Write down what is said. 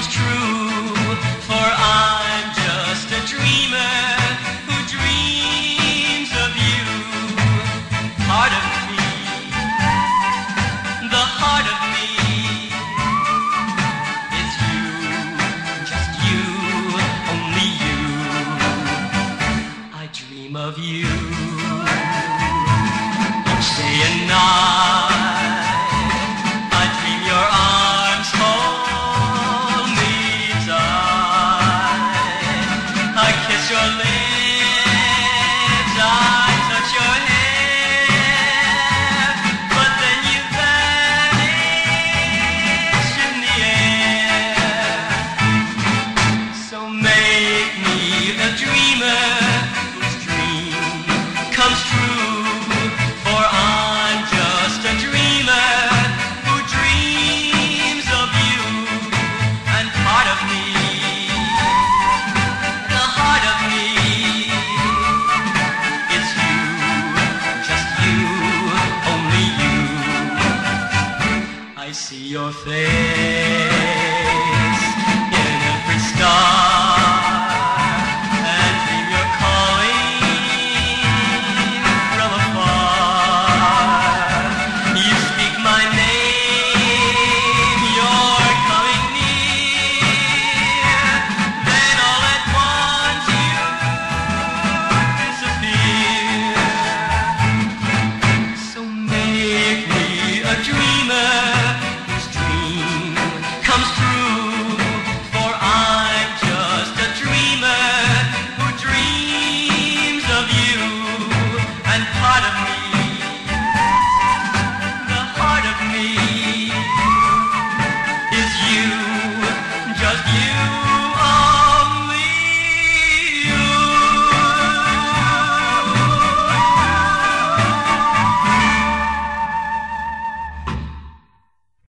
comes true. For I'm just a dreamer who dreams of you. Part of me, the heart of me, is you, just you, only you. I dream of you. see your face.